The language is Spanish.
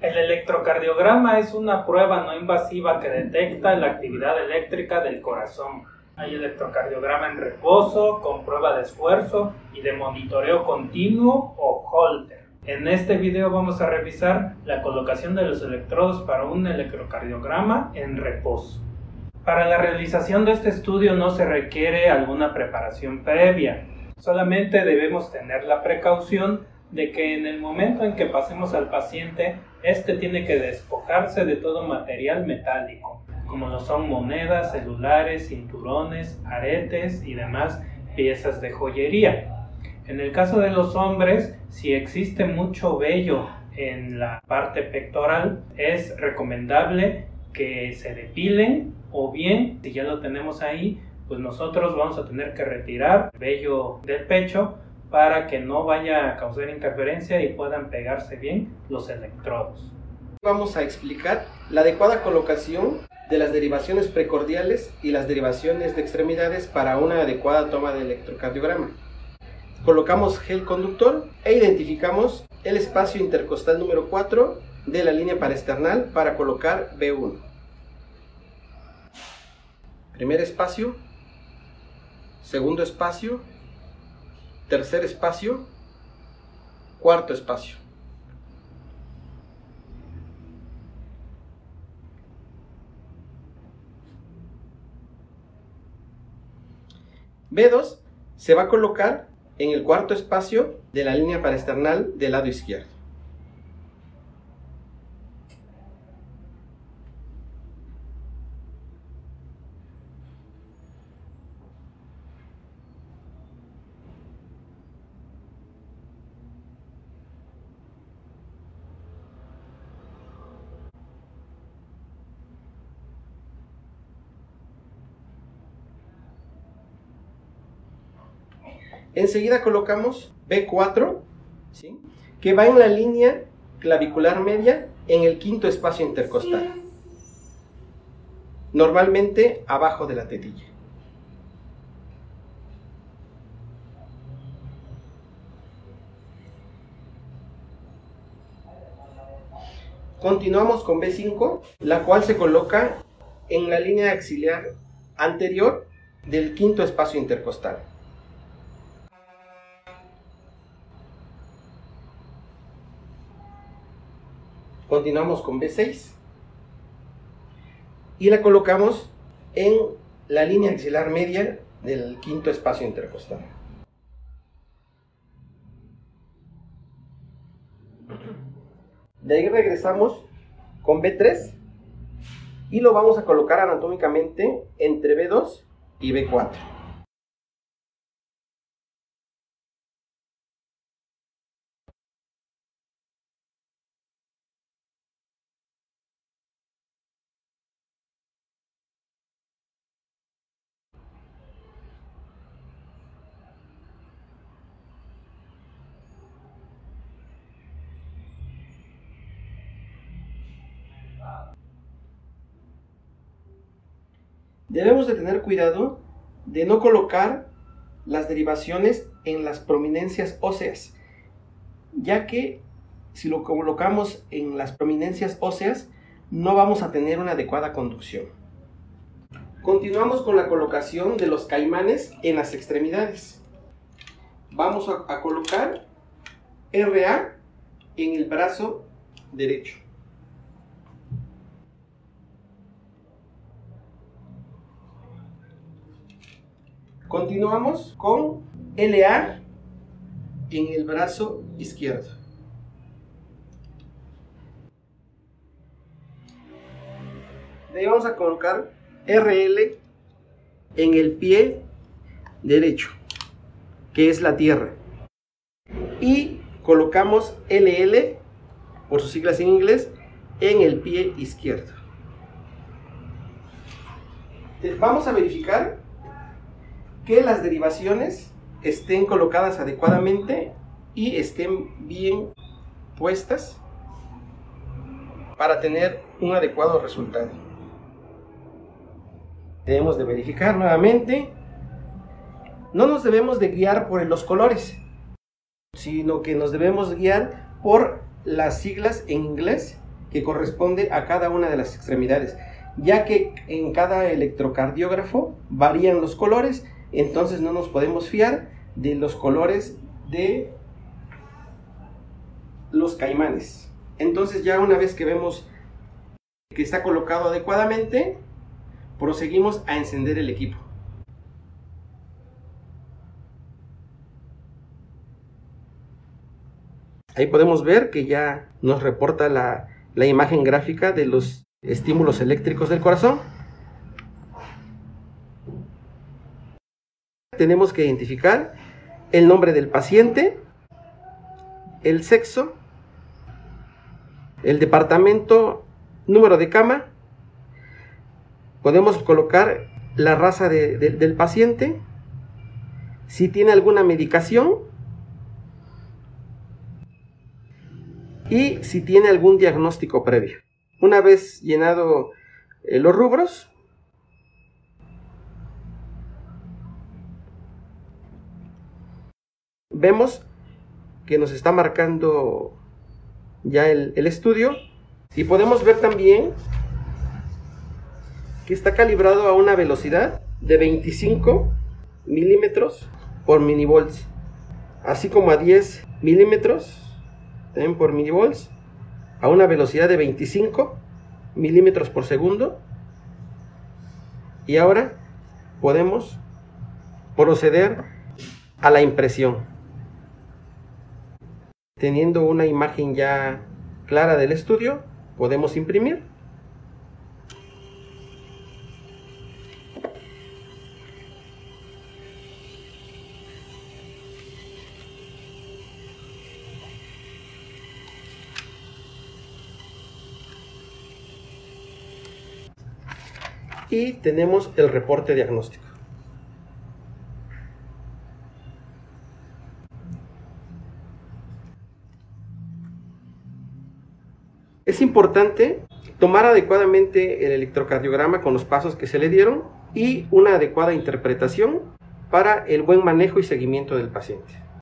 El electrocardiograma es una prueba no invasiva que detecta la actividad eléctrica del corazón. Hay electrocardiograma en reposo, con prueba de esfuerzo y de monitoreo continuo o holter. En este video vamos a revisar la colocación de los electrodos para un electrocardiograma en reposo. Para la realización de este estudio no se requiere alguna preparación previa, solamente debemos tener la precaución de que en el momento en que pasemos al paciente, éste tiene que despojarse de todo material metálico, como lo son monedas, celulares, cinturones, aretes y demás piezas de joyería. En el caso de los hombres, si existe mucho vello en la parte pectoral, es recomendable que se depilen o bien, si ya lo tenemos ahí, pues nosotros vamos a tener que retirar el vello del pecho para que no vaya a causar interferencia y puedan pegarse bien los electrodos. Vamos a explicar la adecuada colocación de las derivaciones precordiales y las derivaciones de extremidades para una adecuada toma de electrocardiograma colocamos gel conductor e identificamos el espacio intercostal número 4 de la línea paraesternal para colocar B1. Primer espacio, segundo espacio, tercer espacio, cuarto espacio. B2 se va a colocar en el cuarto espacio de la línea paraesternal del lado izquierdo. Enseguida colocamos B4, que va en la línea clavicular media en el quinto espacio intercostal. Normalmente abajo de la tetilla. Continuamos con B5, la cual se coloca en la línea axilar anterior del quinto espacio intercostal. Continuamos con B6 y la colocamos en la línea axilar media del quinto espacio intercostal. De ahí regresamos con B3 y lo vamos a colocar anatómicamente entre B2 y B4. Debemos de tener cuidado de no colocar las derivaciones en las prominencias óseas, ya que si lo colocamos en las prominencias óseas no vamos a tener una adecuada conducción. Continuamos con la colocación de los caimanes en las extremidades. Vamos a, a colocar RA en el brazo derecho. Continuamos con LA en el brazo izquierdo. De ahí vamos a colocar RL en el pie derecho, que es la tierra. Y colocamos LL, por sus siglas en inglés, en el pie izquierdo. Vamos a verificar que las derivaciones estén colocadas adecuadamente y estén bien puestas para tener un adecuado resultado. Debemos de verificar nuevamente. No nos debemos de guiar por los colores, sino que nos debemos guiar por las siglas en inglés que corresponde a cada una de las extremidades, ya que en cada electrocardiógrafo varían los colores, entonces no nos podemos fiar de los colores de los caimanes. Entonces ya una vez que vemos que está colocado adecuadamente, proseguimos a encender el equipo. Ahí podemos ver que ya nos reporta la, la imagen gráfica de los estímulos eléctricos del corazón. Tenemos que identificar el nombre del paciente, el sexo, el departamento, número de cama. Podemos colocar la raza del paciente, si tiene alguna medicación y si tiene algún diagnóstico previo. Una vez llenado eh, los rubros, vemos que nos está marcando ya el, el, estudio y podemos ver también que está calibrado a una velocidad de 25 milímetros por milivolts así como a 10 milímetros también por milivolts a una velocidad de 25 milímetros por segundo. Y ahora podemos proceder a la impresión. Teniendo una imagen ya clara del estudio, podemos imprimir. y tenemos el reporte diagnóstico. Es importante tomar adecuadamente el electrocardiograma con los pasos que se le dieron y una adecuada interpretación para el buen manejo y seguimiento del paciente.